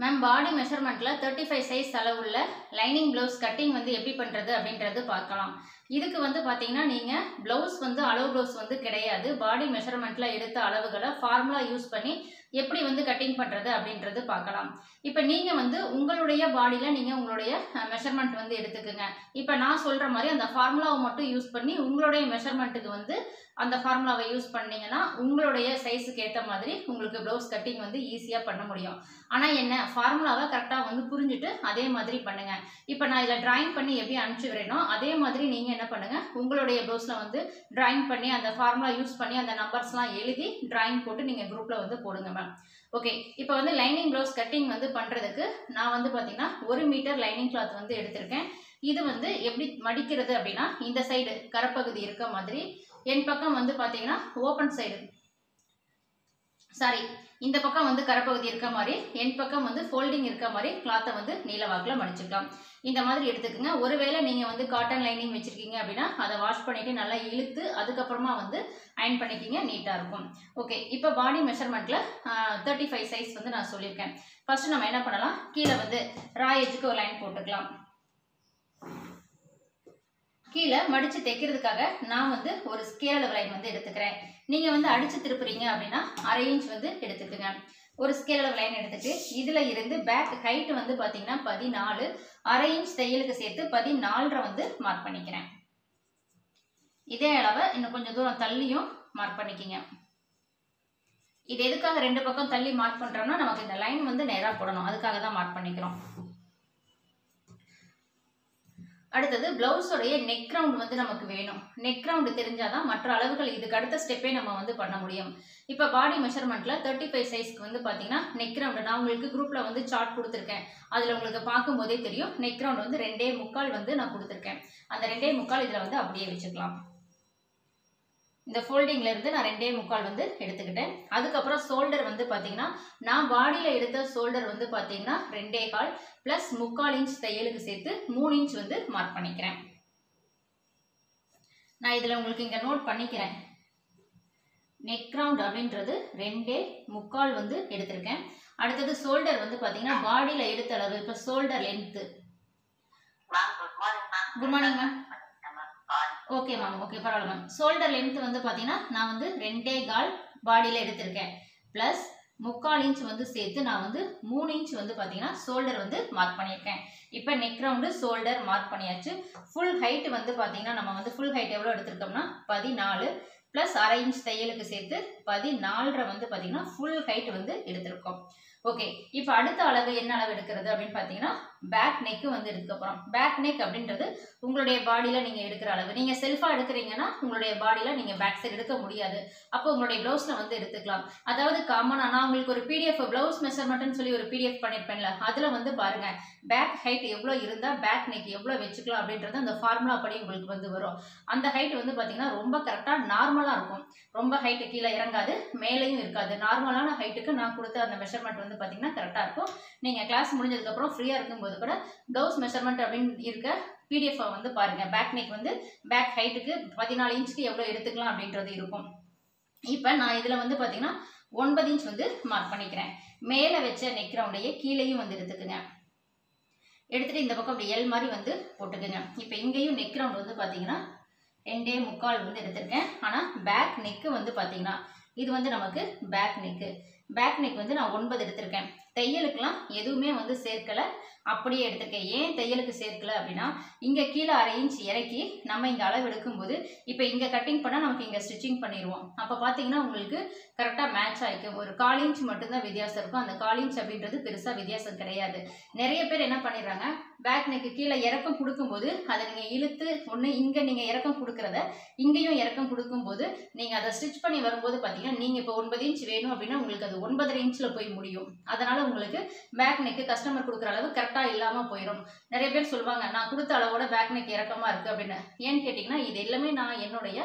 Ma'am body மெஷர்மெண்ட்டில் thirty five size அளவுள்ள lining blouse cutting வந்து எப்படி பண்ணுறது அப்படின்றது பார்க்கலாம். இதுக்கு வந்து பார்த்தீங்கன்னா நீங்கள் ப்ளவுஸ் வந்து அளவு ப்ளவுஸ் வந்து கிடையாது. பாடி மெஷர்மெண்ட்டில் எடுத்த அளவுகளை ஃபார்முலா யூஸ் பண்ணி எப்படி வந்து கட்டிங் பண்ணுறது அப்படின்றது பார்க்கலாம். இப்போ நீங்கள் வந்து உங்களுடைய பாடியில் நீங்கள் உங்களுடைய மெஷர்மெண்ட் வந்து எடுத்துக்கோங்க. இப்போ நான் சொல்கிற மாதிரி அந்த ஃபார்முலாவை மட்டும் யூஸ் பண்ணி உங்களுடைய மெஷர்மெண்ட்டுக்கு வந்து அந்த ஃபார்முலாவை யூஸ் பண்ணிங்கன்னா உங்களுடைய சைஸுக்கு ஏற்ற மாதிரி உங்களுக்கு ப்ளவுஸ் கட்டிங் வந்து ஈஸியாக பண்ண முடியும். ஆனால் என்ன ஃபார்முலாவை கரெக்டாக வந்து புரிஞ்சுட்டு அதே மாதிரி பண்ணுங்கள் இப்போ நான் இதில் ட்ராயிங் பண்ணி எப்படி அனுப்பிச்சுக்கிறேனோ அதே மாதிரி நீங்கள் என்ன பண்ணுங்கள் உங்களுடைய ப்ளவுஸில் வந்து ட்ராயிங் பண்ணி அந்த ஃபார்முலா யூஸ் பண்ணி அந்த நம்பர்ஸ்லாம் எழுதி ட்ராயிங் போட்டு நீங்கள் குரூப்பில் வந்து போடுங்க மேம். ஓகே இப்போ வந்து லைனிங் ப்ளவுஸ் கட்டிங் வந்து பண்ணுறதுக்கு நான் வந்து பார்த்தீங்கன்னா ஒரு மீட்டர் லைனிங் கிளாத் வந்து எடுத்திருக்கேன். இது வந்து எப்படி மடிக்கிறது அப்படின்னா இந்த சைடு கரப்பகுதி இருக்க மாதிரி என் பக்கம் வந்து பார்த்தீங்கன்னா ஓப்பன் சைடு சாரி இந்த பக்கம் வந்து கரப்பகுதி இருக்க மாதிரி என் பக்கம் வந்து ஃபோல்டிங் இருக்க மாதிரி கிளாத்தை வந்து நீளவாக்கில் மடிச்சுக்கலாம். இந்த மாதிரி எடுத்துக்கோங்க. ஒருவேளை நீங்கள் வந்து காட்டன் லைனிங் வச்சுருக்கீங்க அப்படின்னா அதை வாஷ் பண்ணிவிட்டு நல்லா இழுத்து அதுக்கப்புறமா வந்து அயன் பண்ணிக்கிங்க நீட்டாக இருக்கும். ஓகே இப்போ பாடி மெஷர்மெண்ட்டில் தேர்ட்டி ஃபைவ் சைஸ் வந்து நான் சொல்லியிருக்கேன். ஃபஸ்ட்டு நம்ம என்ன பண்ணலாம்? கீழே வந்து ராயேஜுக்கு ஒரு லைன் போட்டுக்கலாம். கீழே மடித்து தைக்கிறதுக்காக நான் வந்து ஒரு ஸ்கேல் அளவு லைன் வந்து எடுத்துக்கிறேன். நீங்கள் வந்து அடித்து திருப்புறீங்க அப்படின்னா அரை இன்ச் வந்து எடுத்துக்கோங்க. ஒரு ஸ்கேல் அளவு லைன் எடுத்துட்டு இதில் இருந்து பேக் ஹைட் வந்து பார்த்தீங்கன்னா பதினாலு அரை இன்ச் தையலுக்கு சேர்த்து பதினாலரை வந்து மார்க் பண்ணிக்கிறேன். இதே அளவை இன்னும் கொஞ்சம் தூரம் தள்ளியும் மார்க் பண்ணிக்கிங்க. இது எதுக்காக ரெண்டு பக்கம் தள்ளி மார்க் பண்ணுறோம்னா நமக்கு இந்த லைன் வந்து நேராக போடணும். அதுக்காக தான் மார்க் பண்ணிக்கிறோம். அடுத்தது பிளவுஸோடைய நெக் ரவுண்ட் வந்து நமக்கு வேணும். நெக் ரவுண்டு தெரிஞ்சாதான் மற்ற அளவுகள் இதுக்கு அடுத்த ஸ்டெப்பே நம்ம வந்து பண்ண முடியும். இப்போ பாடி மெஷர்மெண்ட்டில் தேர்ட்டி ஃபைவ் சைஸ்க்கு வந்து பார்த்தீங்கன்னா நெக் ரவுண்டு நான் உங்களுக்கு குரூப்பில் வந்து சார்ட் கொடுத்துருக்கேன். அதில் உங்களுக்கு பார்க்கும்போதே தெரியும் நெக் ரவுண்ட் வந்து ரெண்டே முக்கால் வந்து நான் கொடுத்துருக்கேன். அந்த ரெண்டே முக்கால் இதில் வந்து அப்படியே வச்சுக்கலாம். இந்த ஃபோல்டிங்ல இருந்து நான் ரெண்டே முக்கால் வந்து எடுத்துக்கிட்டேன். அதுக்கப்புறம் ஷோல்டர் வந்து பார்த்தீங்கன்னா நான் பாடியில் எடுத்த ஷோல்டர் வந்து பார்த்தீங்கன்னா ரெண்டே கால் ப்ளஸ் முக்கால் இன்ச் தையலுக்கு சேர்த்து மூணு இன்ச் வந்து மார்க் பண்ணிக்கிறேன். நான் இதில் உங்களுக்கு இங்கே நோட் பண்ணிக்கிறேன். நெக் ரவுண்ட் அப்படின்றது ரெண்டே முக்கால் வந்து எடுத்திருக்கேன். அடுத்தது ஷோல்டர் வந்து பார்த்தீங்கன்னா பாடியில் எடுத்த அளவு இப்போ shoulder length good morning ma'am okay ma'am okay பரவாயில்ல மேம் ஷோல்டர் லென்த் வந்து பார்த்தீங்கன்னா நான் வந்து ரெண்டே கால் பாடியில் எடுத்திருக்கேன். ப்ளஸ் முக்கால் இன்ச் வந்து சேர்த்து நான் வந்து மூணு இன்ச் வந்து பார்த்தீங்கன்னா ஷோல்டர் வந்து மார்க் பண்ணியிருக்கேன். இப்போ நெக் ரவுண்டு ஷோல்டர் மார்க் பண்ணியாச்சு. ஃபுல் ஹைட் வந்து பார்த்தீங்கன்னா நம்ம வந்து ஃபுல் ஹைட் எவ்வளோ எடுத்திருக்கோம்னா பதினாலு. ப்ளஸ் அரை இன்ச் தையலுக்கு சேர்த்து பதினாலரை வந்து பார்த்தீங்கன்னா ஃபுல் ஹைட் வந்து எடுத்திருக்கோம். ஓகே இப்போ அடுத்த அளவு என்ன அளவு எடுக்கிறது அப்படின்னு பார்த்தீங்கன்னா பேக் நெக்கு வந்து எடுக்க போகிறோம் பேக் நெக் அப்படின்றது உங்களுடைய பாடியில் நீங்கள் எடுக்கிற அளவு. நீங்கள் செல்ஃபாக எடுக்கிறீங்கன்னா உங்களுடைய பாடியில் நீங்கள் பேக் சைடு எடுக்க முடியாது. அப்போ உங்களுடைய ப்ளவுஸில் வந்து எடுத்துக்கலாம். அதாவது காமனாக நான் உங்களுக்கு ஒரு பிடிஎஃப் ப்ளவுஸ் மெஷர்மெண்ட்னு சொல்லி ஒரு பிடிஎஃப் பண்ணியிருப்பேன்ல அதில் வந்து பாருங்கள் பேக் ஹைட் எவ்வளோ இருந்தால் பேக் நெக் எவ்வளோ வச்சுக்கலாம் அப்படின்றது அந்த ஃபார்முலா படி உங்களுக்கு வந்து வரும். அந்த ஹைட் வந்து பார்த்தீங்கன்னா ரொம்ப கரெக்டாக நார்மலாக இருக்கும். ரொம்ப ஹைட்டு கீழே இறங்காது மேலேயும் இருக்காது. நார்மலான ஹைட்டுக்கு நான் கொடுத்த அந்த மெஷர்மெண்ட் வந்து பார்த்தீங்கன்னா கரெக்டாக இருக்கும். நீங்கள் கிளாஸ் முடிஞ்சதுக்கப்புறம் ஃப்ரீயாக இருக்கும்போது கூட ப்ளவுஸ் மெஷர்மெண்ட் அப்படின்னு இருக்க பிடிஎஃப் வந்து பாருங்கள் பேக் நெக் வந்து பேக் ஹைட்டுக்கு பதினாலு இன்ச்சுக்கு எவ்வளோ எடுத்துக்கலாம் அப்படின்றது இருக்கும். இப்போ நான் இதில் வந்து பார்த்தீங்கன்னா ஒன்பது இன்ச் வந்து மார்க் பண்ணிக்கிறேன். மேலே வச்ச நெக் ரவுண்டையே கீழேயும் வந்து எடுத்துக்குங்க. எடுத்துகிட்டு இந்த பக்கம் அப்படி எல் மாதிரி வந்து போட்டுக்குங்க. இப்போ இங்கேயும் நெக் ரவுண்ட் வந்து பார்த்தீங்கன்னா ரெண்டே முக்கால் வந்து எடுத்திருக்கேன். ஆனால் பேக் நெக்கு வந்து பார்த்தீங்கன்னா இது வந்து நமக்கு பேக் நெக்கு பேக் நெக் வந்து நான் ஒன்பது எடுத்திருக்கேன். தையலுக்கெலாம் எதுவுமே வந்து சேர்க்கலை. அப்படியே எடுத்திருக்கேன். ஏன் தையலுக்கு சேர்க்கலை அப்படின்னா இங்கே கீழே அரை இன்ச் இறக்கி நம்ம இங்கே அளவு எடுக்கும்போது இப்போ இங்கே கட்டிங் பண்ணால் நமக்கு இங்கே ஸ்டிச்சிங் பண்ணிடுவோம் அப்போ பார்த்தீங்கன்னா உங்களுக்கு கரெக்டாக மேட்ச் ஆகிக்கும் ஒரு கால் இன்ச் மட்டும்தான் வித்தியாசம் இருக்கும். அந்த கால் இன்ச் அப்படின்றது பெருசாக வித்தியாசம் கிடையாது. நிறைய பேர் என்ன பண்ணிடுறாங்க பேக் நெக்கு கீழே இறக்கம் கொடுக்கும்போது அதை நீங்கள் இழுத்து ஒன்று இங்கே நீங்கள் இறக்கம் கொடுக்குறத இங்கேயும் இறக்கம் கொடுக்கும்போது நீங்கள் அதை ஸ்டிச் பண்ணி வரும்போது பார்த்தீங்கன்னா நீங்கள் இப்போ ஒன்பது இன்ச் வேணும் அப்படின்னா உங்களுக்கு அது ஒன்பதரை இன்ச்சில் போய் முடியும். அதனால் உங்களுக்கு பேக் நெக்கு கஸ்டமர் கொடுக்குற அளவு கரெக்டாக இல்லாமல் போயிடும் நிறைய பேர் சொல்லுவாங்க நான் கொடுத்த அளவோட பேக் நெக் இறக்கமாக இருக்குது அப்படின்னு. ஏன்னு கேட்டிங்கன்னா இது எல்லாமே நான் என்னுடைய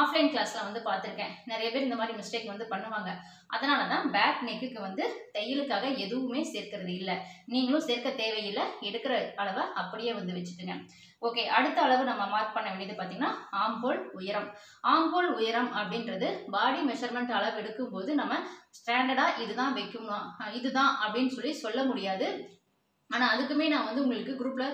ஆஃப்லைன் கிளாஸில் வந்து பார்த்துருக்கேன். நிறைய பேர் இந்த மாதிரி மிஸ்டேக் வந்து பண்ணுவாங்க. அதனால தான் பேக் நெக்குக்கு வந்து தையலுக்காக எதுவுமே சேர்க்கறது இல்லை. நீங்களும் சேர்க்க தேவையில்லை. எடுக்கிற அளவை அப்படியே வந்து வச்சுக்கோங்க. ஓகே அடுத்த அளவு நம்ம மார்க் பண்ண வேண்டியது பார்த்தீங்கன்னா ஆம்போல் உயரம். ஆம்போல் உயரம் அப்படின்றது பாடி மெஷர்மெண்ட் அளவு எடுக்கும்போது நம்ம ஸ்டாண்டர்டாக இதுதான் வைக்கணும் இதுதான் அப்படின்னு சொல்லி சொல்ல முடியாது. ஆனால் அதுக்குமே நான் வந்து உங்களுக்கு குரூப்பில்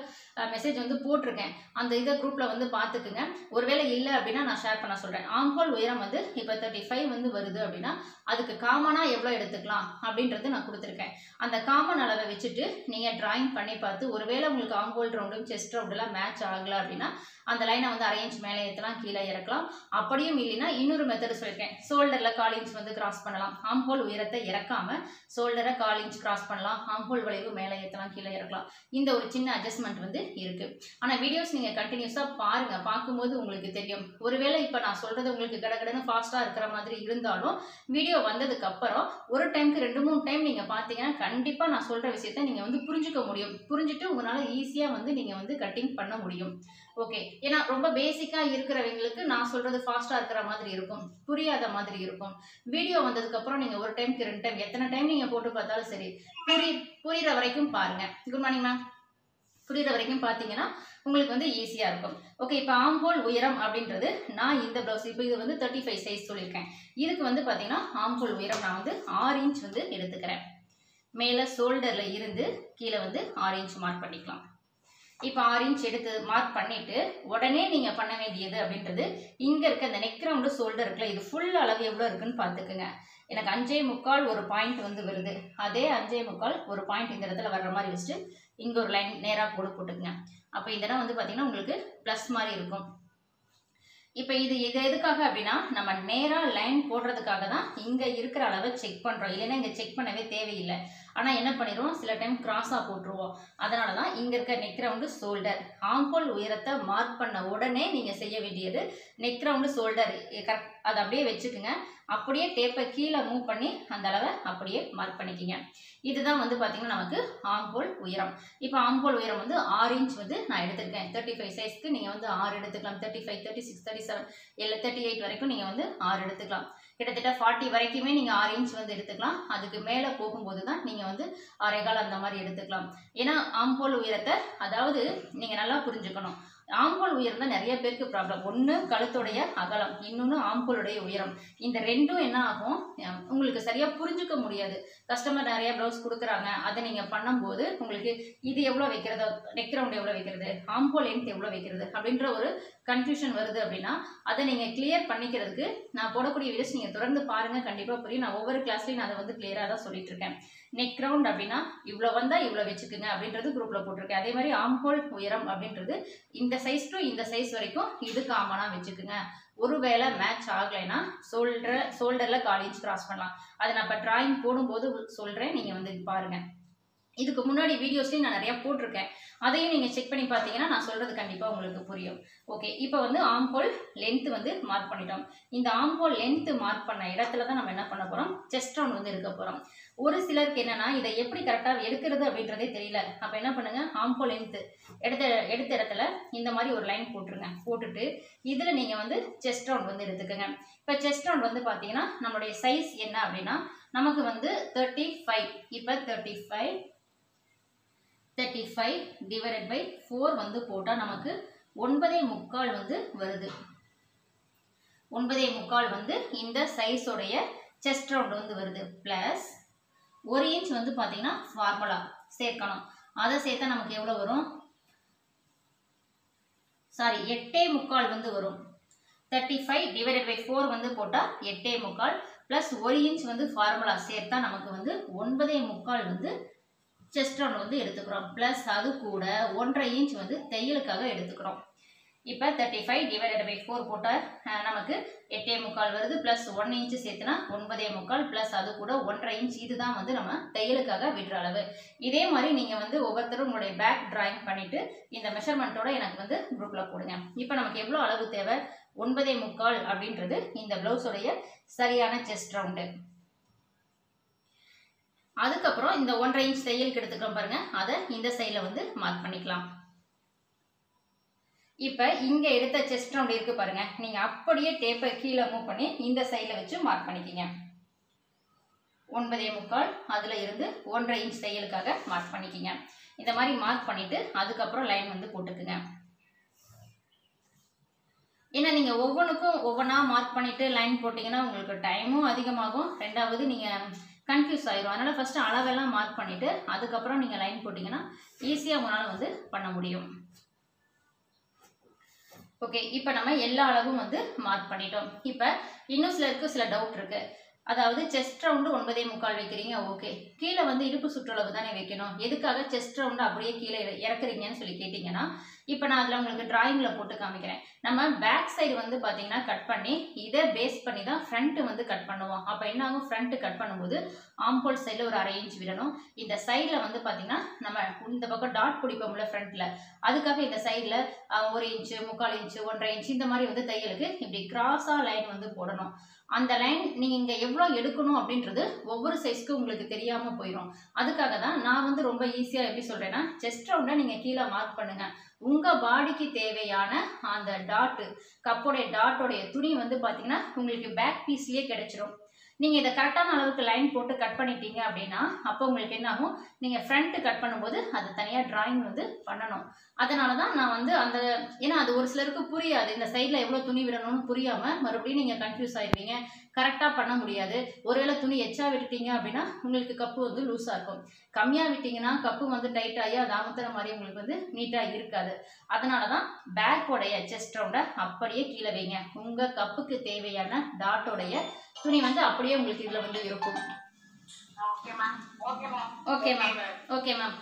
மெசேஜ் வந்து போட்டிருக்கேன். அந்த இதை குரூப்பில் வந்து பார்த்துக்குங்க. ஒருவேளை இல்லை அப்படின்னா நான் ஷேர் பண்ண சொல்கிறேன் ஆம்ஹால் உயரம் வந்து இப்போ தேர்ட்டி ஃபைவ் வந்து வருது அப்படின்னா அதுக்கு காமனாக எவ்வளோ எடுத்துக்கலாம் அப்படின்றது நான் கொடுத்துருக்கேன். அந்த காமன் அளவை வச்சுட்டு நீங்கள் ட்ராயிங் பண்ணி பார்த்து ஒருவேளை உங்களுக்கு ஆம்ஹோல் ரவுண்டும் செஸ்ட் ரவுண்டெல்லாம் மேட்ச் ஆகலை அப்படின்னா அந்த லைனை வந்து அரை இன்ச் மேலே ஏற்றலாம் கீழே இறக்கலாம். அப்படியும் இல்லைன்னா இன்னொரு மெத்தடு சொல்லியிருக்கேன். ஷோல்டரில் கால் இன்ச் வந்து கிராஸ் பண்ணலாம். ஆம்ஹோல் உயரத்தை இறக்காமல் ஷோல்டரை கால் இன்ச் கிராஸ் பண்ணலாம். ஆம்ஹோல் வளைவு மேலே ஏற்றலாம் கீழே இறக்கலாம். இந்த ஒரு சின்ன அட்ஜஸ்ட்மெண்ட் வந்து இருக்கு. ஆனால் வீடியோஸ் நீங்கள் கண்டினியூஸாக பாருங்க. பார்க்கும்போது உங்களுக்கு தெரியும். ஒருவேளை இப்போ நான் சொல்றது உங்களுக்கு கடகடன்னு ஃபாஸ்ட்டாக இருக்கிற மாதிரி இருந்தாலும் வீடியோ வந்ததுக்கு அப்புறம் ஒரு டைம்க்கு ரெண்டு மூணு டைம் நீங்கள் பார்த்தீங்கன்னா கண்டிப்பாக நான் சொல்கிற விஷயத்த நீங்கள் வந்து புரிஞ்சுக்க முடியும். புரிஞ்சுட்டு உங்களால் ஈஸியாக வந்து நீங்கள் வந்து கட்டிங் பண்ண முடியும். ஓகே ஏன்னா ரொம்ப பேசிக்காக இருக்கிறவங்களுக்கு நான் சொல்கிறது ஃபாஸ்ட்டாக இருக்கிற மாதிரி இருக்கும். புரியாத மாதிரி இருக்கும். வீடியோ வந்ததுக்கப்புறம் நீங்கள் ஒரு டைம்க்கு ரெண்டு டைம் எத்தனை டைம் நீங்கள் போட்டு பார்த்தாலும் சரி புரி புரிகிற வரைக்கும் பாருங்கள் குட் மார்னிங் மேம் புரிகிற வரைக்கும் பார்த்தீங்கன்னா உங்களுக்கு வந்து ஈஸியாக இருக்கும். ஓகே இப்போ ஆம்போல் உயரம் அப்படின்றது நான் இந்த ப்ளவுஸ் இப்போ இது வந்து தேர்ட்டி ஃபைவ் சைஸ் சொல்லியிருக்கேன். இதுக்கு வந்து பார்த்தீங்கன்னா ஆம்போல் உயரம் நான் வந்து ஆறு இன்ச் வந்து எடுத்துக்கிறேன். மேலே ஷோல்டரில் இருந்து கீழே வந்து ஆறு இன்ச் மார்க் பண்ணிக்கலாம். இப்போ ஆறு இன்ச் எடுத்து மார்க் பண்ணிட்டு உடனே நீங்கள் பண்ண வேண்டியது அப்படின்றது இங்கே இருக்க இந்த நெக் ரவுண்டு ஷோல்டர் இருக்குல்ல இது ஃபுல் அளவு எவ்வளோ இருக்குன்னு பார்த்துக்குங்க. எனக்கு அஞ்சே முக்கால் ஒரு பாயிண்ட் வந்து வருது. அதே அஞ்சே முக்கால் ஒரு பாயிண்ட் இந்த இடத்துல வர்ற மாதிரி வச்சுட்டு இங்கே ஒரு லைன் நேராக கூட போட்டுக்குங்க. அப்போ இந்த இடம் வந்து பார்த்திங்கன்னா உங்களுக்கு ப்ளஸ் மாதிரி இருக்கும். இப்போ இது இது எதுக்காக அப்படின்னா நம்ம நேராக லைன் போடுறதுக்காக தான் இங்கே இருக்கிற அளவை செக் பண்ணுறோம் இல்லைன்னா இங்கே செக் பண்ணவே தேவையில்லை. ஆனால் என்ன பண்ணிடுவோம்? சில டைம் கிராஸாக போட்டுருவோம். அதனால தான் இங்கே இருக்க நெக் ரவுண்டு ஷோல்டர் ஆங்கோல் உயரத்தை மார்க் பண்ண உடனே நீங்கள் செய்ய வேண்டியது நெக் ரவுண்டு ஷோல்டர் கரெக்ட் அதை அப்படியே வச்சுக்கோங்க. அப்படியே டேப்பை கீழே மூவ் பண்ணி அந்த அளவை அப்படியே மார்க் பண்ணிக்கிங்க. இதுதான் வந்து பார்த்தீங்கன்னா நமக்கு ஆம்போல் உயரம். இப்போ ஆம்போல் உயரம் வந்து ஆறு இன்ச் வந்து நான் எடுத்திருக்கேன். தேர்ட்டி ஃபைவ் சைஸ்க்கு நீங்கள் வந்து ஆறு எடுத்துக்கலாம். Thirty five thirty six thirty seven இல்லை தேர்ட்டி எயிட் வரைக்கும் நீங்கள் வந்து ஆறு எடுத்துக்கலாம். கிட்டத்தட்ட ஃபார்ட்டி வரைக்குமே நீங்கள் ஆறு இன்ச் வந்து எடுத்துக்கலாம். அதுக்கு மேலே போகும்போது தான் நீங்கள் வந்து அரைகால் அந்த மாதிரி எடுத்துக்கலாம். ஏன்னா ஆம்போல் உயரத்தை அதாவது நீங்கள் நல்லா புரிஞ்சுக்கணும். ஆம்போல் உயரம் தான் நிறைய பேருக்கு ப்ராப்ளம் ஒன்று கழுத்துடைய அகலம் இன்னொன்று ஆம்போலுடைய உயரம். இந்த ரெண்டும் என்ன ஆகும்? உங்களுக்கு சரியாக புரிஞ்சுக்க முடியாது. கஸ்டமர் நிறைய ப்ளவுஸ் கொடுக்குறாங்க. அதை நீங்கள் பண்ணும்போது உங்களுக்கு இது எவ்வளோ வைக்கிறது நெக் ரவுண்ட் எவ்வளோ வைக்கிறது ஆம்போல் லென்த் எவ்வளோ வைக்கிறது அப்படின்ற ஒரு கன்ஃபியூஷன் வருது அப்படின்னா அதை நீங்கள் கிளியர் பண்ணிக்கிறதுக்கு நான் போடக்கூடிய வீடியோஸ் நீங்கள் தொடர்ந்து பாருங்கள் கண்டிப்பாக புரியும். நான் ஒவ்வொரு கிளாஸ்லையும் நான் அதை வந்து கிளியராக தான் சொல்லிட்டு இருக்கேன். நெக் ரவுண்ட் அப்படின்னா இவ்வளோ வந்தால் இவ்வளோ வச்சுக்குங்க அப்படின்றது குரூப்பில் போட்டிருக்கேன். அதே மாதிரி ஆம்ஹோல் உயரம் அப்படின்றது இந்த சைஸ் டு இந்த சைஸ் வரைக்கும் இது காமனாக வச்சுக்குங்க. ஒருவேளை மேட்ச் ஆகலைன்னா ஷோல்டர் ஷோல்டரில் கால் இன்ச் கிராஸ் பண்ணலாம். அதை நான் இப்போ ட்ராயிங் போடும்போது சொல்கிறேன் நீங்கள் வந்து பாருங்கள் இதுக்கு முன்னாடி வீடியோஸ்லையும் நான் நிறையா போட்டிருக்கேன். அதையும் நீங்கள் செக் பண்ணி பார்த்தீங்கன்னா நான் சொல்கிறது கண்டிப்பாக உங்களுக்கு புரியும். ஓகே இப்போ வந்து ஆம்போல் லென்த்து வந்து மார்க் பண்ணிட்டோம். இந்த ஆம்போல் லென்த்து மார்க் பண்ண இடத்துல தான் நம்ம என்ன பண்ண போகிறோம் செஸ்ட் ரவுண்ட் வந்து இருக்க போகிறோம் ஒரு சிலருக்கு என்னன்னா இதை எப்படி கரெக்டாக எடுக்கிறது அப்படின்றதே தெரியல. அப்போ என்ன பண்ணுங்க? ஆம்போல் லென்த்து எடுத்த எடுத்த இடத்துல இந்த மாதிரி ஒரு லைன் போட்டுருங்க. போட்டுட்டு இதில் நீங்கள் வந்து செஸ்ட் ரவுண்ட் வந்து எடுத்துக்கோங்க. இப்போ செஸ்ட் ரவுண்ட் வந்து பார்த்தீங்கன்னா நம்மளுடைய சைஸ் என்ன அப்படின்னா நமக்கு வந்து தேர்ட்டி ஃபைவ் இப்போ thirty five thirty five divided by four வந்து போட்டால் நமக்கு ஒன்பதே முக்கால் வந்து வருது. ஒன்பதே முக்கால் வந்து இந்த சைஸோடைய செஸ்ட் ரவுண்ட் வந்து வருது. ப்ளஸ் ஒரு இன்ச் வந்து பார்த்தீங்கன்னா ஃபார்முலா சேர்க்கணும். அதை சேர்த்தா நமக்கு எவ்வளோ வரும்? சாரி எட்டே முக்கால் வந்து வரும். Thirty five divided by four வந்து போட்டால் எட்டே முக்கால். ப்ளஸ் ஒரு இன்ச் வந்து ஃபார்முலா சேர்த்தா நமக்கு வந்து ஒன்பதே முக்கால் வந்து செஸ்ட் ரவுண்ட் வந்து எடுத்துக்கிறோம். ப்ளஸ் அது கூட ஒன்றரை இன்ச் வந்து தையலுக்காக எடுத்துக்கிறோம். இப்போ thirty five divided by four போட்டால் நமக்கு எட்டே முக்கால் வருது ப்ளஸ் ஒன் இன்ச்சு சேர்த்துனா ஒன்பதே முக்கால் ப்ளஸ் அது கூட ஒன்றரை இன்ச் இதுதான் வந்து நம்ம தையலுக்காக விடுற அளவு. இதே மாதிரி நீங்கள் வந்து ஒவ்வொருத்தரும் உங்களுடைய பேக் டிராயிங் பண்ணிவிட்டு இந்த மெஷர்மெண்ட்டோட எனக்கு வந்து குரூப்பில் போடுங்க. இப்போ நமக்கு எவ்வளோ அளவு தேவை? ஒன்பதே முக்கால் அப்படின்றது இந்த ப்ளவுஸோடைய சரியான செஸ்ட் ரவுண்டு அதுக்கப்புறம் இந்த ஒன்றரை இன்ச் தையலுக்கு எடுத்துக்கிறோம் பாருங்க அதை இந்த சைடில் வந்து மார்க் பண்ணிக்கலாம். இப்போ இங்கே எடுத்த செஸ்ட் ரவுண்ட் இருக்குது பாருங்கள் நீங்கள் அப்படியே டேப்பை கீழே மூவ் பண்ணி இந்த சைடில் வச்சு மார்க் பண்ணிக்கிங்க. ஒன்பதே முக்கால் அதில் இருந்து ஒன்றரை இன்ச் தையலுக்காக மார்க் பண்ணிக்கிங்க. இந்த மாதிரி மார்க் பண்ணிவிட்டு அதுக்கப்புறம் லைன் வந்து போட்டுக்குங்க. ஏன்னா நீங்கள் ஒவ்வொன்றுக்கும் ஒவ்வொன்றா மார்க் பண்ணிவிட்டு லைன் போட்டிங்கன்னா உங்களுக்கு டைமும் அதிகமாகும். ரெண்டாவது நீங்கள் கன்ஃபியூஸ் ஆயிரும். அதனால் ஃபஸ்ட்டு அளவெல்லாம் மார்க் பண்ணிவிட்டு அதுக்கப்புறம் நீங்கள் லைன் போட்டிங்கன்னா ஈஸியாக உங்களால் வந்து பண்ண முடியும். ஓகே இப்போ நம்ம எல்லா அளவும் வந்து மார்க் பண்ணிட்டோம். இப்போ இன்னும் சிலருக்கு சில டவுட் இருக்குது அதாவது செஸ்ட் ரவுண்டு ஒன்பதே முக்கால் வைக்கிறீங்க ஓகே கீழே வந்து இடுப்பு சுற்றளவு தானே வைக்கணும். எதுக்காக செஸ்ட் ரவுண்டு அப்படியே கீழே இற- இறக்குறீங்கன்னு சொல்லி கேட்டிங்கன்னா இப்போ நான் அதில் உங்களுக்கு டிராயிங்கில் போட்டு காமிக்கிறேன். நம்ம பேக் சைடு வந்து பார்த்தீங்கன்னா கட் பண்ணி இதை பேஸ் பண்ணி தான் ஃப்ரண்ட்டு வந்து கட் பண்ணுவோம். அப்போ என்ன ஆகும்? ஃப்ரண்ட்டு கட் பண்ணும்போது ஆம்போல் சைடில் ஒரு அரை இன்ச் விடணும். இந்த சைடில் வந்து பார்த்தீங்கன்னா நம்ம இந்த பக்கம் டாட் பிடிப்போம்ல ஃப்ரண்ட்டில் அதுக்காக இந்த சைடில் ஒரு இன்ச்சு முக்கால் இன்ச்சு ஒன்றரை இன்ச்சு இந்த மாதிரி வந்து தையலுக்கு இப்படி கிராஸாக லைன் வந்து போடணும். அந்த லைன் நீங்கள் இங்கே எவ்வளோ எடுக்கணும் அப்படின்றது ஒவ்வொரு சைஸ்க்கும் உங்களுக்கு தெரியாமல் போயிடும் அதுக்காக தான் நான் வந்து ரொம்ப ஈஸியாக எப்படி சொல்கிறேன்னா செஸ்ட் ரவுண்டை நீங்கள் கீழே மார்க் பண்ணுங்கள் உங்கள் பாடிக்கு தேவையான அந்த டாட்டு கப்போடைய டாட்டோடைய துணி வந்து பார்த்தீங்கன்னா உங்களுக்கு பேக் பீஸ்லேயே கிடைச்சிரும். நீங்கள் இதை கரெக்டான அளவுக்கு லைன் போட்டு கட் பண்ணிட்டீங்க அப்படின்னா அப்போ உங்களுக்கு என்ன ஆகும்? நீங்கள் ஃப்ரண்ட்டு கட் பண்ணும்போது அது தனியாக டிராயிங் வந்து பண்ணணும். அதனால தான் நான் வந்து அந்த ஏன்னா அது ஒரு சிலருக்கு புரியாது. இந்த சைடில் எவ்வளோ துணி விடணும்னு புரியாமல் மறுபடியும் நீங்கள் கன்ஃபியூஸ் ஆயிடுவீங்க. கரெக்டாக பண்ண முடியாது. ஒருவேளை துணி எச்சா விட்டுட்டீங்க அப்படின்னா உங்களுக்கு கப்பு வந்து லூஸாக இருக்கும். கம்மியாக விட்டிங்கன்னா கப்பு வந்து டைட் ஆகி அது அமுத்துற மாதிரி உங்களுக்கு வந்து நீட்டாக இருக்காது. அதனால தான் பேக்கோடைய செஸ்ட் ரவுண்டை அப்படியே கீழே வைங்க. உங்கள் கப்புக்கு தேவையான டாட்டோடைய துணி வந்து அப்படியே உங்களுக்கு இதில் வந்து இருக்கும். ஓகே மேம் ஓகே மேம்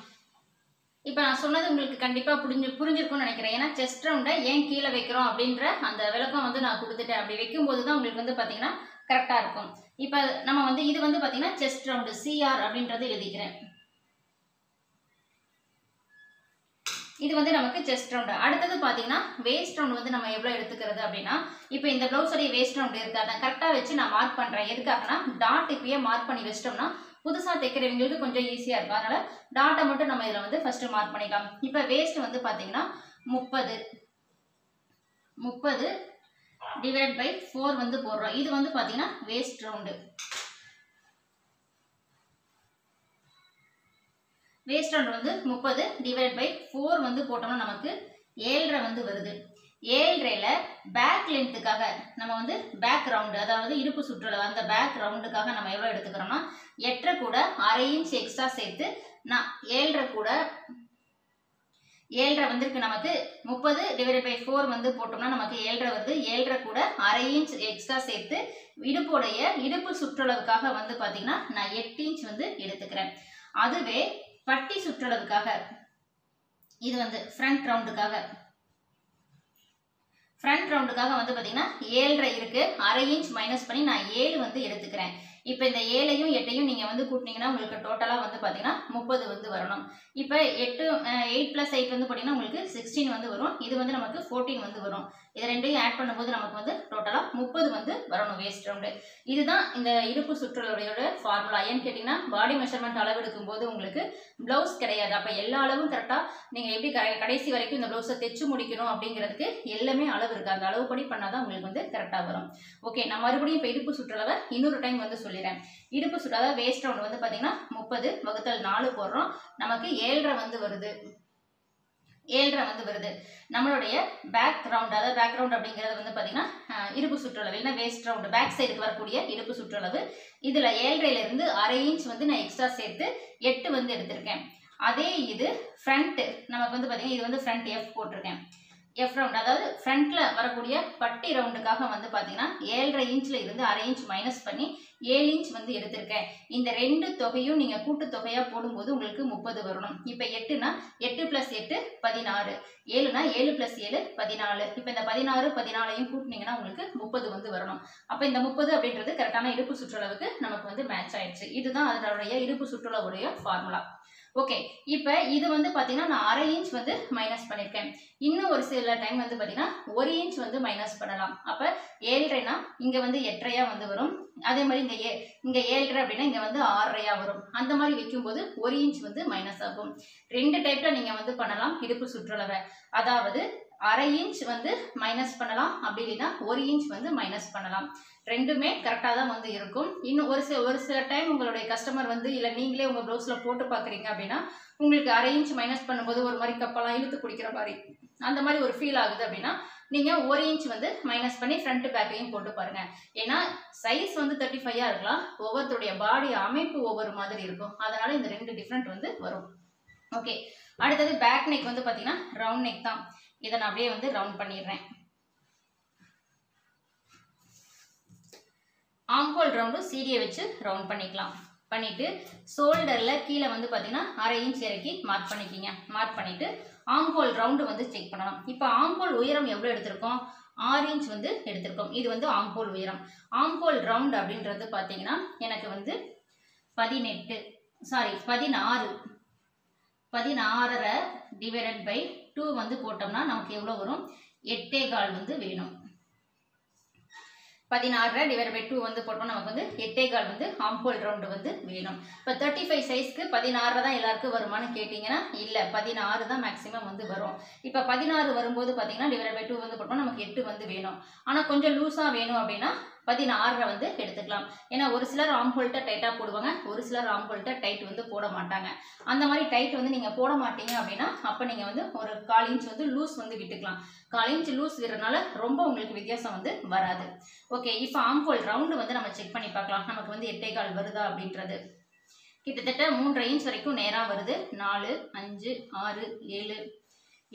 இப்போ நான் சொன்னது உங்களுக்கு கண்டிப்பாக புரிஞ்சு புரிஞ்சிருக்கும்னு நினைக்கிறேன். ஏன்னா செஸ்ட் ரவுண்டை ஏன் கீழே வைக்கிறோம் அப்படின்ற அந்த விளக்கம் வந்து நான் கொடுத்துட்டேன். அப்படி வைக்கும்போது தான் உங்களுக்கு வந்து பார்த்தீங்கன்னா கரெக்டாக இருக்கும். இப்போ நம்ம வந்து இது வந்து பார்த்தீங்கன்னா செஸ்ட் ரவுண்டு சிஆர் அப்படின்றது எழுதிக்கிறேன். இது வந்து நமக்கு செஸ்ட் ரவுண்டு அடுத்தது பார்த்தீங்கன்னா வேஸ்ட் ரவுண்ட் வந்து நம்ம எவ்வளோ எடுத்துக்கிறது அப்படின்னா இப்போ இந்த ப்ளவுஸோடைய வேஸ்ட் ரவுண்ட் இருக்குது அதை கரெக்டாக வச்சு நான் மார்க் பண்ணுறேன் எதுக்காகனா டாட் இப்பயே மார்க் பண்ணி வச்சிட்டோம்னா புதுசாக தைக்கிறவங்களுக்கு கொஞ்சம் ஈஸியாக இருக்கும். அதனால் டாட்டை மட்டும் நம்ம இதில் வந்து ஃபஸ்ட்டு மார்க் பண்ணிக்கலாம். இப்போ வேஸ்ட் வந்து பார்த்தீங்கன்னா முப்பது. முப்பது டிவைட் பை ஃபோர் வந்து போடுறோம். இது வந்து பார்த்தீங்கன்னா வேஸ்ட் ரவுண்டு வேஸ்ட் ரவுண்டு வந்து முப்பது டிவைட் பை ஃபோர் வந்து போட்டோம்னா நமக்கு ஏழரை வந்து வருது. ஏழரைல பேக் லென்த்துக்காக நம்ம வந்து பேக் ரவுண்டு அதாவது இடுப்பு சுற்றுலா அந்த பேக் ரவுண்டுக்காக நம்ம எவ்வளோ எடுத்துக்கிறோம்னா எட்டரை கூட அரை இன்ச் எக்ஸ்ட்ரா சேர்த்து நான் ஏழரை கூட ஏழரை வந்திருக்கு நமக்கு. முப்பது டிவைட் பை ஃபோர் வந்து போட்டோம்னா நமக்கு ஏழரை வருது. ஏழரை கூட அரை இன்ச் எக்ஸ்ட்ரா சேர்த்து இடுப்புடைய இடுப்பு சுற்றளவுக்காக வந்து பார்த்தீங்கன்னா நான் எட்டு இன்ச் வந்து எடுத்துக்கிறேன். அதுவே பட்டி சுற்றளவுக்காக. இது வந்து ஃப்ரண்ட் ரவுண்டுக்காக ஃப்ரண்ட் ரவுண்டுக்காக வந்து பார்த்தீங்கன்னா ஏழரை இருக்கு. அரை இன்ச் மைனஸ் பண்ணி நான் ஏழு வந்து எடுத்துக்கிறேன். இப்போ இந்த ஏழையும் எட்டையும் நீங்கள் வந்து கூட்டினீங்கன்னா உங்களுக்கு டோட்டலாக வந்து பார்த்தீங்கன்னா முப்பது வந்து வரணும். இப்போ எட்டு எயிட் ப்ளஸ் எயிட் வந்து பார்த்தீங்கன்னா உங்களுக்கு சிக்ஸ்டீன் வந்து வரும். இது வந்து நமக்கு ஃபோர்டீன் வந்து வரும். இது ரெண்டையும் ஆட் பண்ணும்போது நமக்கு வந்து டோட்டலாக முப்பது வந்து வரணும் வேஸ்ட் ரவுண்டு இதுதான் இந்த இடுப்பு சுற்றளவுடைய ஃபார்முலா ஏன்னு கேட்டிங்கன்னா பாடி மெஷர்மெண்ட் அளவெடுக்கும் போது உங்களுக்கு ப்ளவுஸ் கிடையாது. அப்போ எல்லா அளவும் கரெக்டாக நீங்கள் எப்படி கடைசி வரைக்கும் இந்த ப்ளவுஸை தைச்சு முடிக்கணும் அப்படிங்கிறதுக்கு எல்லாமே அளவு இருக்குது அந்த அளவுப்படி பண்ணால் தான் உங்களுக்கு வந்து கரெக்டாக வரும். ஓகே நான் மறுபடியும் இப்போ இடுப்பு சுற்றுலாவை இன்னொரு டைம் வந்து சொல்லிடுறேன் இடுப்பு சுற்று அதாவது வேஸ்ட் ரவுண்ட் வந்து பார்த்தீங்கன்னா முப்பது வகுத்தல் நாலு போடுறோம். நமக்கு ஏழரை வந்து வருது. ஏழரை வந்து வருது. நம்மளுடைய பேக் ரவுண்ட் அதாவது பேக் ரவுண்ட் அப்படிங்கிறது வந்து பார்த்தீங்கன்னா இடுப்பு சுற்றளவு இல்லைன்னா வேஸ்ட் ரவுண்டு பேக் சைடுக்கு வரக்கூடிய இடுப்பு சுற்றளவு இதில் ஏழரைலேருந்து அரை இன்ச் வந்து நான் எக்ஸ்ட்ரா சேர்த்து எட்டு வந்து எடுத்திருக்கேன். அதே இது ஃப்ரண்ட்டு நமக்கு வந்து பார்த்தீங்கன்னா இது வந்து ஃப்ரண்ட் எஃப் போட்டிருக்கேன். எஃப் ரவுண்ட் அதாவது ஃப்ரண்ட்டில் வரக்கூடிய பட்டி ரவுண்டுக்காக வந்து பார்த்தீங்கன்னா ஏழரை இன்ச்சில் இருந்து அரை இன்ச் மைனஸ் பண்ணி ஏழு இன்ச் வந்து எடுத்திருக்கேன். இந்த ரெண்டு தொகையும் நீங்கள் கூட்டு தொகையாக போடும்போது உங்களுக்கு முப்பது வரணும். இப்போ எட்டுனா எட்டு ப்ளஸ் எட்டு பதினாறு. ஏழுனா ஏழு ப்ளஸ் ஏழு பதினாலு. இப்போ இந்த பதினாறு பதினாலையும் கூட்டினீங்கன்னா உங்களுக்கு முப்பது வந்து வரணும். அப்போ இந்த முப்பது அப்படின்றது கரெக்டான இடுப்பு சுற்றளவுக்கு நமக்கு வந்து மேட்ச் ஆயிடுச்சு. இதுதான் அதனுடைய இடுப்பு சுற்றளவுடைய ஃபார்முலா ஓகே இப்போ இது வந்து பார்த்தீங்கன்னா நான் அரை இன்ச் வந்து மைனஸ் பண்ணியிருக்கேன் இன்னும் ஒரு சில டைம் வந்து பார்த்தீங்கன்னா ஒரு இன்ச் வந்து மைனஸ் பண்ணலாம். அப்போ ஏழரைனா இங்கே வந்து எட்டரையா வந்து வரும். அதே மாதிரி இங்கே ஏ இங்கே ஏழரை அப்படின்னா இங்கே வந்து ஆறரையா வரும். அந்த மாதிரி வைக்கும்போது ஒரு இன்ச் வந்து மைனஸ் ஆகும். ரெண்டு டைப்பில் நீங்கள் வந்து பண்ணலாம். இடுப்பு சுற்றளவை. அதாவது அரை இன்ச் வந்து மைனஸ் பண்ணலாம். அப்படி இல்லைன்னா ஒரு இன்ச் வந்து மைனஸ் பண்ணலாம். ரெண்டுமே கரெக்டாக தான் வந்து இருக்கும். இன்னும் ஒரு சில ஒரு சில டைம் உங்களுடைய கஸ்டமர் வந்து இல்லை நீங்களே உங்கள் ப்ளவுஸில் போட்டு பார்க்குறீங்க அப்படின்னா உங்களுக்கு அரை இன்ச் மைனஸ் பண்ணும்போது ஒரு மாதிரி கப்பெல்லாம் இழுத்து குடிக்கிற மாதிரி அந்த மாதிரி ஒரு ஃபீல் ஆகுது அப்படின்னா நீங்கள் ஒரு இன்ச் வந்து மைனஸ் பண்ணி ஃப்ரண்ட் பேக்கையும் போட்டு பாருங்கள் ஏன்னா சைஸ் வந்து தேர்ட்டி ஃபைவாக இருக்கலாம். ஒவ்வொருத்தருடைய பாடி அமைப்பு ஒவ்வொரு மாதிரி இருக்கும். அதனால் இந்த ரெண்டு டிஃப்ரெண்ட் வந்து வரும். ஓகே அடுத்தது பேக் நெக் வந்து பார்த்தீங்கன்னா ரவுண்ட் நெக் தான். இதை நான் அப்படியே வந்து ரவுண்ட் பண்ணிடுறேன். ஆம்கோல் ரவுண்டும் சீடியை வச்சு ரவுண்ட் பண்ணிக்கலாம். பண்ணிட்டு ஷோல்டரில் கீழே வந்து பார்த்தீங்கன்னா அரை இன்ச் இறக்கி மார்க் பண்ணிக்கிங்க. மார்க் பண்ணிவிட்டு ஆம்கோல் ரவுண்டு வந்து செக் பண்ணலாம். இப்போ ஆம்கோல் உயரம் எவ்வளோ எடுத்திருக்கோம்? ஆறு இன்ச் வந்து எடுத்திருக்கோம். இது வந்து ஆம்கோல் உயரம். ஆம்கோல் ரவுண்ட் அப்படின்றது பார்த்தீங்கன்னா எனக்கு வந்து பதினெட்டு சாரி பதினாறு. பதினாறரை டிவைடட் பை டூ வந்து போட்டோம்னா நமக்கு எவ்வளோ வரும்? எட்டே கால் வந்து வேணும். பதினாறு டிவைட் பை டூ வந்து போட்டோம் நமக்கு வந்து எட்டே கால் வந்து ஆம்போல் ரவுண்டு வந்து வேணும். இப்போ தேர்ட்டி ஃபைவ் சைஸ்க்கு பதினாறு தான் எல்லாருக்கும் வருமானு கேட்டிங்கன்னா இல்லை பதினாறு தான் மேக்ஸிமம் வந்து வரும். இப்போ பதினாறு வரும்போது பார்த்தீங்கன்னா டிவைட் பை டூ வந்து போட்டோம் நமக்கு எட்டு வந்து வேணும். ஆனால் கொஞ்சம் லூஸாக வேணும் அப்படின்னா பதினாறரை வந்து எடுத்துக்கலாம். ஏன்னா ஒரு சிலர் ஆம்போல்ட்ட டைட்டாக போடுவாங்க ஒரு சிலர் ஆம்போல்ட்ட டைட் வந்து போட மாட்டாங்க. அந்த மாதிரி டைட் வந்து நீங்கள் போட மாட்டீங்க அப்படின்னா அப்போ நீங்கள் வந்து ஒரு கால் இன்ச் வந்து லூஸ் வந்து விட்டுக்கலாம். கால் இன்ச் லூஸ் விடுறதுனால ரொம்ப உங்களுக்கு வித்தியாசம் வந்து வராது. ஓகே இப்போ ஆம்போல் ரவுண்டு வந்து நம்ம செக் பண்ணி பார்க்கலாம். நமக்கு வந்து எட்டே கால் வருதா அப்படின்றது. கிட்டத்தட்ட மூன்றரை இன்ச் வரைக்கும் நேராக வருது. நாலு அஞ்சு ஆறு ஏழு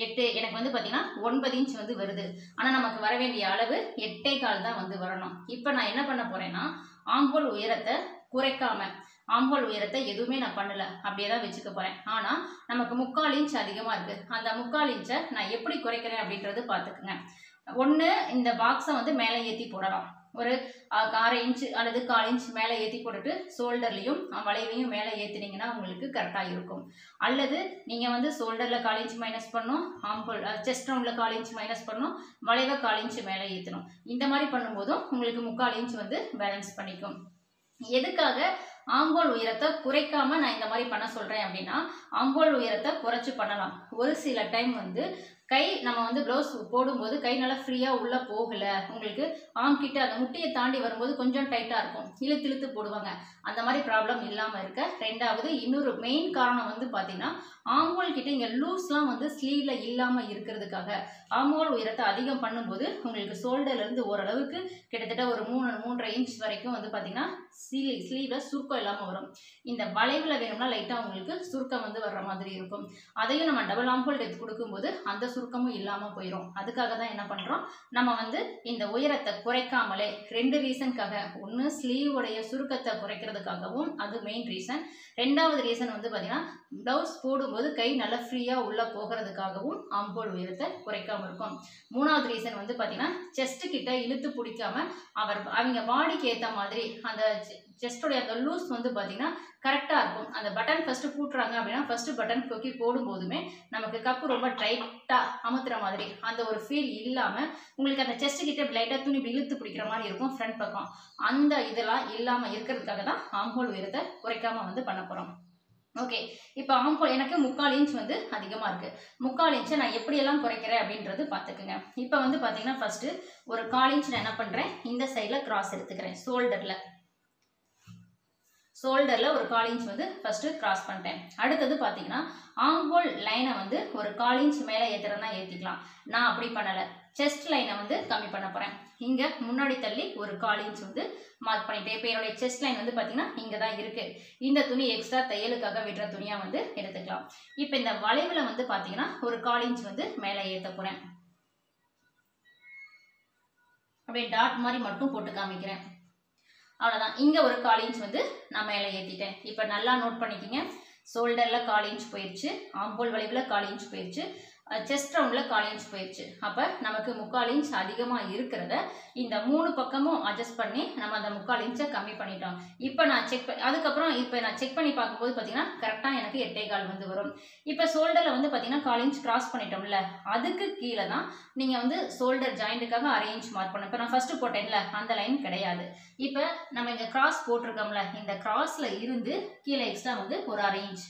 எட்டு எனக்கு வந்து பார்த்தீங்கன்னா ஒன்பது இன்ச் வந்து வருது. ஆனால் நமக்கு வர வேண்டிய அளவு எட்டே கால் தான் வந்து வரணும். இப்போ நான் என்ன பண்ண போகிறேன்னா ஆம்போல் உயரத்தை குறைக்காம ஆம்போல் உயரத்தை எதுவுமே நான் பண்ணல. அப்படியே தான் வச்சுக்க போகிறேன் ஆனால் நமக்கு முக்கால் இன்ச் அதிகமாக இருக்குது அந்த முக்கால் இன்ச்சை நான் எப்படி குறைக்கிறேன் அப்படின்றது பார்த்துக்குங்க ஒன்று இந்த பாக்ஸை வந்து மேலே ஏற்றி போடலாம். ஒரு அரை இன்ச்சு அல்லது கால் இன்ச் மேலே ஏற்றி போட்டுட்டு ஷோல்டர்லேயும் வளைவையும் மேலே ஏற்றினீங்கன்னா உங்களுக்கு கரெக்டாக இருக்கும். அல்லது நீங்கள் வந்து ஷோல்டரில் கால் இன்ச் மைனஸ் பண்ணும் ஆம்போல் செஸ்ட் ரவுண்டில் கால் இன்ச் மைனஸ் பண்ணும் வளைவை கால் இன்ச் மேலே ஏற்றணும் இந்த மாதிரி பண்ணும்போதும் உங்களுக்கு முக்கால் இன்ச் வந்து பேலன்ஸ் பண்ணிக்கும். எதுக்காக ஆம்போல் உயரத்தை குறைக்காம நான் இந்த மாதிரி பண்ண சொல்கிறேன் அப்படின்னா ஆம்போல் உயரத்தை குறைச்சி பண்ணலாம். ஒரு சில டைம் வந்து கை நம்ம வந்து ப்ளவுஸ் போடும்போது கை நல்லா ஃப்ரீயாக உள்ளே போகலை. உங்களுக்கு ஆம் கிட்ட அந்த முட்டையை தாண்டி வரும்போது கொஞ்சம் டைட்டாக இருக்கும். இழுத்து இழுத்து போடுவாங்க. அந்த மாதிரி ப்ராப்ளம் இல்லாமல் இருக்க. ரெண்டாவது இன்னொரு மெயின் காரணம் வந்து பார்த்தீங்கன்னா ஆம்போல் கிட்ட இங்கே லூஸ்லாம் வந்து ஸ்லீவில் இல்லாமல் இருக்கிறதுக்காக ஆம்போல் உயரத்தை அதிகம் பண்ணும்போது உங்களுக்கு ஷோல்டர்லேருந்து ஓரளவுக்கு கிட்டத்தட்ட ஒரு மூணு மூன்றரை இன்ச் வரைக்கும் வந்து பார்த்தீங்கன்னா ஸ்லீவ் ஸ்லீவில் சுருக்கம் இல்லாமல் வரும். இந்த வளைவில் வேணும்னா லைட்டாக உங்களுக்கு சுருக்கம் வந்து வர்ற மாதிரி இருக்கும். அதையும் நம்ம டபுள் ஆம்போல் எடுத்து கொடுக்கும்போது அந்த சுருக்கமும் இல்லாமல் போயிடும் அதுக்காக தான் என்ன பண்ணுறோம் நம்ம வந்து இந்த உயரத்தை குறைக்காமலே ரெண்டு ரீசனுக்காக ஒன்று ஸ்லீவ் உடைய சுருக்கத்தை குறைக்கிறதுக்காகவும் அது மெயின் ரீசன் ரெண்டாவது ரீசன் வந்து பார்த்தீங்கன்னா ப்ளவுஸ் போடும்போது கை நல்லா ஃப்ரீயாக உள்ளே போகிறதுக்காகவும் ஆம்போல் உயரத்தை குறைக்காமல் இருக்கும். மூணாவது ரீசன் வந்து பார்த்தீங்கன்னா செஸ்ட்டு கிட்ட இழுத்து பிடிக்காம அவர் அவங்க பாடிக்கு ஏற்ற மாதிரி அந்த செஸ்டோடைய அந்த லூஸ் வந்து பார்த்தீங்கன்னா கரெக்டாக இருக்கும். அந்த பட்டன் ஃபஸ்ட்டு பூட்டுறாங்க அப்படின்னா ஃபஸ்ட்டு பட்டன் கொக்கி போடும்போதுமே நமக்கு கப்பு ரொம்ப டைட்டாக அமுத்துற மாதிரி அந்த ஒரு ஃபீல் இல்லாமல் உங்களுக்கு அந்த செஸ்ட் கிட்ட லைட்டாக துணி இப்படி இழுத்து பிடிக்கிற மாதிரி இருக்கும் ஃப்ரண்ட் பக்கம். அந்த இதெல்லாம் இல்லாமல் இருக்கிறதுக்காக தான் ஆம்போல் உயரத்தை குறைக்காமல் வந்து பண்ண போகிறோம் ஓகே இப்போ ஆம்போல் எனக்கு முக்கால் இன்ச் வந்து அதிகமாக இருக்குது முக்கால் இன்ச்சை நான் எப்படியெல்லாம் குறைக்கிறேன் அப்படின்றது பார்த்துக்குங்க இப்போ வந்து பார்த்தீங்கன்னா ஃபஸ்ட்டு ஒரு கால் இன்ச் நான் என்ன பண்ணுறேன் இந்த சைடில் கிராஸ் எடுத்துக்கிறேன். ஷோல்டரில் ஷோல்டரில் ஒரு கால் இன்ச் வந்து ஃபஸ்ட்டு கிராஸ் பண்ணிட்டேன். அடுத்தது பார்த்தீங்கன்னா ஆங்கோல் லைனை வந்து ஒரு கால் இன்ச் மேலே ஏற்றுறதுனா ஏற்றிக்கலாம் நான் அப்படி பண்ணலை. செஸ்ட் லைனை வந்து கம்மி பண்ண போகிறேன் இங்கே முன்னாடி தள்ளி ஒரு கால் இன்ச் வந்து மார்க் பண்ணிட்டேன். இப்போ என்னுடைய செஸ்ட் லைன் வந்து பார்த்தீங்கன்னா இங்கே தான் இருக்குது இந்த துணி எக்ஸ்ட்ரா தையலுக்காக விடுற துணியாக வந்து எடுத்துக்கலாம். இப்போ இந்த வளைவில் வந்து பார்த்தீங்கன்னா ஒரு கால் இன்ச் வந்து மேலே ஏற்ற போகிறேன் அப்படியே டாட் மாதிரி மட்டும் போட்டு காமிக்கிறேன். அவ்வளோதான் இங்கே ஒரு கால் இன்ச் வந்து நான் மேலே ஏற்றிட்டேன் இப்போ நல்லா நோட் பண்ணிக்கிங்க. ஷோல்டரில் கால் இன்ச் போயிடுச்சு ஆம்போல் வளைவில் கால் இன்ச் போயிடுச்சு செஸ்ட் ரவுண்டில் கால் இன்ச் போயிடுச்சு அப்போ நமக்கு முக்கால் இன்ச் அதிகமாக இருக்கிறத இந்த மூணு பக்கமும் அட்ஜஸ்ட் பண்ணி நம்ம அந்த முக்கால் இன்ச்சை கம்மி பண்ணிட்டோம். இப்போ நான் செக் அதுக்கப்புறம் இப்போ நான் செக் பண்ணி பார்க்கும்போது பார்த்தீங்கன்னா கரெக்டாக எனக்கு எட்டே கால் வந்து வரும். இப்போ ஷோல்டரில் வந்து பார்த்தீங்கன்னா கால் இன்ச் கிராஸ் பண்ணிட்டோம்ல அதுக்கு கீழே தான் நீங்கள் வந்து ஷோல்டர் ஜாயிண்ட்டுக்காக அரை இன்ச் மார்க் பண்ணணும். இப்போ நான் ஃபஸ்ட்டு போட்டேன்ல அந்த லைன் கிடையாது. இப்போ நம்ம இங்கே கிராஸ் போட்டிருக்கோம்ல இந்த கிராஸில் இருந்து கீழே எக்ஸ்ட்ரா வந்து ஒரு அரை இன்ச்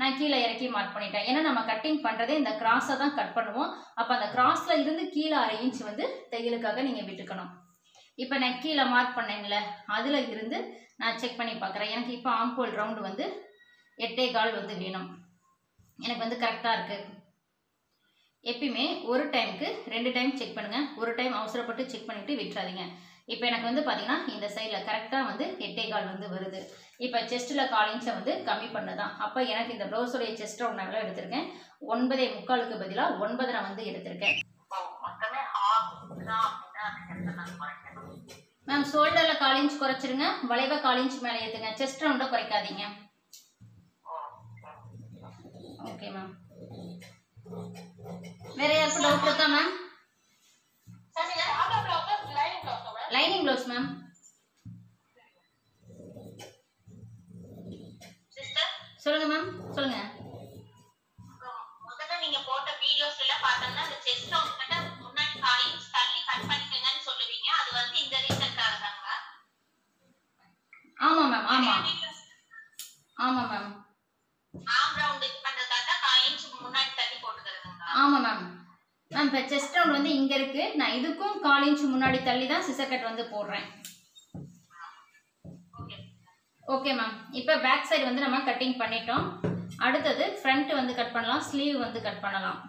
நான் கீழே இறக்கி மார்க் பண்ணிட்டேன். ஏன்னா நம்ம கட்டிங் பண்ணுறதே இந்த கிராஸை தான் கட் பண்ணுவோம். அப்போ அந்த கிராஸில் இருந்து கீழே அரை இன்ச் வந்து தையலுக்காக நீங்கள் விட்டுக்கணும். இப்போ நான் கீழே மார்க் பண்ணேன்ல அதில் இருந்து நான் செக் பண்ணி பார்க்குறேன். எனக்கு இப்போ ஆம்போல் ரவுண்டு வந்து எட்டே கால் வந்து வேணும். எனக்கு வந்து கரெக்டாக இருக்குது எப்பயுமே ஒரு டைமுக்கு ரெண்டு டைம் செக் பண்ணுங்கள் ஒரு டைம் அவசரப்பட்டு செக் பண்ணிவிட்டு விட்டுறாதீங்க. இப்போ எனக்கு வந்து பார்த்தீங்கன்னா இந்த சைடில் கரெக்டாக வந்து எட்டே கால் வந்து வருது. இப்போ செஸ்ட்டில் கால் இன்ச்சை வந்து கம்மி பண்ணதான். அப்போ எனக்கு இந்த ப்ளவுஸோடைய செஸ்ட் நான் எவ்வளோ எடுத்திருக்கேன். ஒன்பதே முக்காலுக்கு பதிலாக ஒன்பதரை வந்து எடுத்திருக்கேன். மேம் ஷோல்டரில் கால் இன்ச் குறைச்சிருங்க. வளைவை கால் இன்ச் மேலே ஏற்றுங்க செஸ்ட் ரவுண்டை குறைக்காதீங்க. ஓகே மேம் வேற யாருக்கும் டவுட் இருக்கா ma'am? Lining blouse ma'am cut வந்து போடுறேன். ஓகே மேம் இப்போ பேக் சைடு வந்து நம்ம கட்டிங் பண்ணிட்டோம். அடுத்தது ஃப்ரண்ட் வந்து கட் பண்ணலாம் ஸ்லீவ் வந்து கட் பண்ணலாம்.